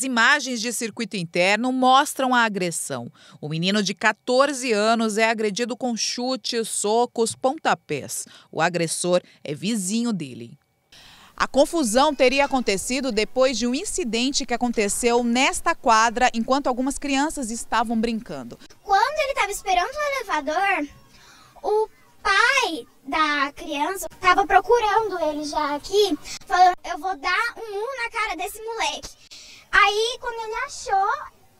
As imagens de circuito interno mostram a agressão. O menino de 14 anos é agredido com chutes, socos, pontapés. O agressor é vizinho dele. A confusão teria acontecido depois de um incidente que aconteceu nesta quadra enquanto algumas crianças estavam brincando. Quando ele estava esperando o elevador, o pai da criança estava procurando ele já aqui, falando: Eu vou dar um mu na cara desse moleque. Quando ele achou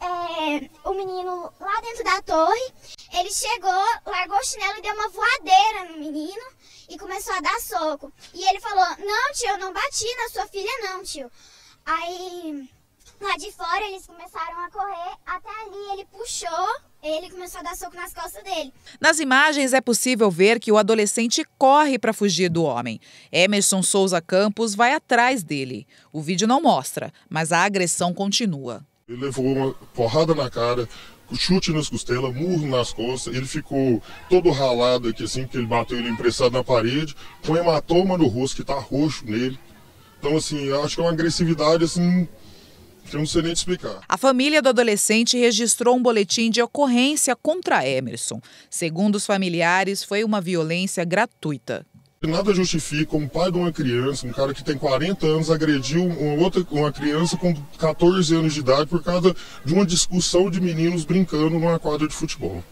é, o menino lá dentro da torre, ele chegou, largou o chinelo e deu uma voadeira no menino e começou a dar soco. E ele falou: Não, tio, eu não bati na sua filha, não, tio. Aí, lá de fora, eles começaram a correr. Até ali, ele puxou, ele começou a dar soco nas costas dele. Nas imagens é possível ver que o adolescente corre para fugir do homem. Emerson Souza Campos vai atrás dele. O vídeo não mostra, mas a agressão continua. Ele levou uma porrada na cara, chute nas costelas, murro nas costas. Ele ficou todo ralado aqui, assim, porque ele bateu ele emprestado na parede, com hematoma no rosto, que tá roxo nele. Então, assim, eu acho que é uma agressividade, assim, que eu não sei nem te explicar. A família do adolescente registrou um boletim de ocorrência contra Emerson. Segundo os familiares, foi uma violência gratuita. Nada justifica um pai de uma criança, um cara que tem 40 anos, agrediu uma, outra, uma criança com 14 anos de idade por causa de uma discussão de meninos brincando numa quadra de futebol.